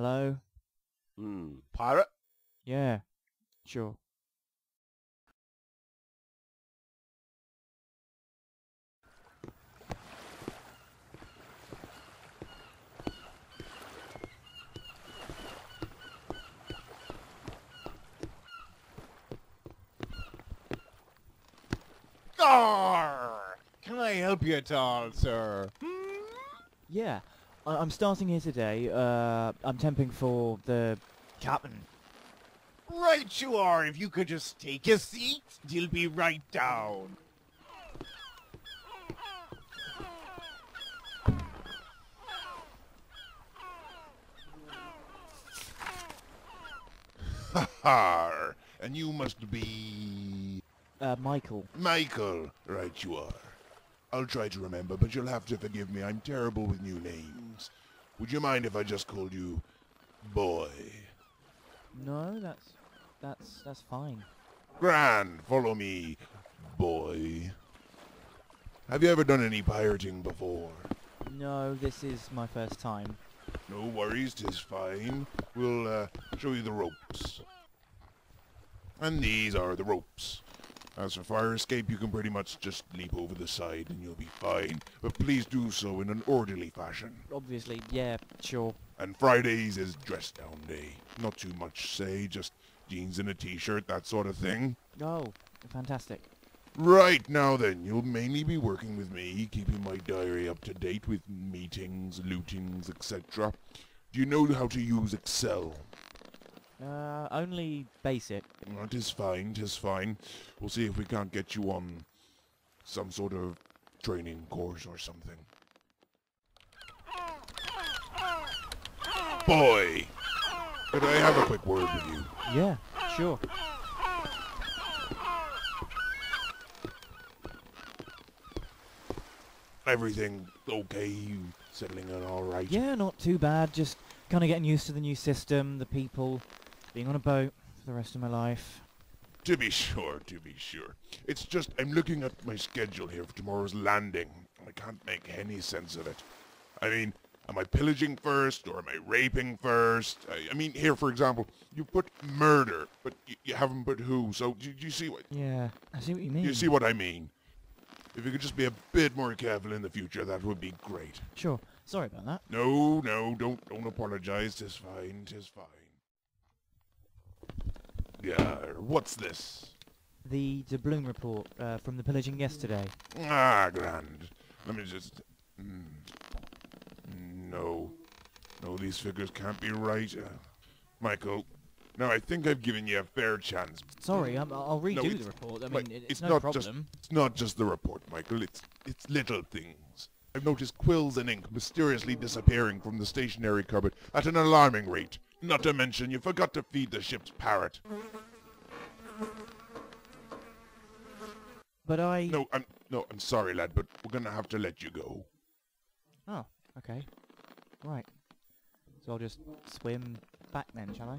Hello? Hmm. Pirate? Yeah. Sure. Arr! Can I help you at all, sir? Yeah. I- I'm starting here today. Uh, I'm temping for the captain. Right you are. If you could just take a seat, you'll be right down. Ha ha! And you must be... Uh, Michael. Michael. Right you are. I'll try to remember, but you'll have to forgive me. I'm terrible with new names. Would you mind if I just called you... Boy? No, that's that's that's fine. Grand, follow me, boy. Have you ever done any pirating before? No, this is my first time. No worries, tis fine. We'll uh, show you the ropes. And these are the ropes. As for fire escape, you can pretty much just leap over the side and you'll be fine. But please do so in an orderly fashion. Obviously, yeah, sure. And Fridays is dress down day. Not too much say, just jeans and a t-shirt, that sort of thing. Oh, fantastic. Right, now then, you'll mainly be working with me, keeping my diary up to date with meetings, lootings, etc. Do you know how to use Excel? Uh, only basic. That is fine, tis fine. We'll see if we can't get you on some sort of training course or something. Boy! Could I have a quick word with you? Yeah, sure. Everything okay? You settling in all right? Yeah, not too bad. Just kind of getting used to the new system, the people, being on a boat for the rest of my life. To be sure, to be sure. It's just I'm looking at my schedule here for tomorrow's landing, and I can't make any sense of it. I mean, am I pillaging first, or am I raping first? I, I mean, here, for example, you put murder, but you, you haven't put who, so do, do you see what... Yeah, I see what you mean. You see what I mean? If you could just be a bit more careful in the future, that would be great. Sure. Sorry about that. No, no, don't don't apologize. Tis fine, tis fine. Yeah, what's this? The doubloon report uh, from the pillaging yesterday. Ah, grand. Let me just... Mm, no. No, these figures can't be right. Uh, Michael, now I think I've given you a fair chance. Sorry, I'm, I'll redo it's- the report. I mean, it- it's, it's no not problem. just- It's not just the report, Michael. It's, it's little things. I've noticed quills and ink mysteriously disappearing from the stationery cupboard at an alarming rate. Not to mention, you forgot to feed the ship's parrot. But I... No, I'm no, I'm sorry, lad, but we're gonna have to let you go. Oh, okay. Right. So I'll just swim back then, shall I?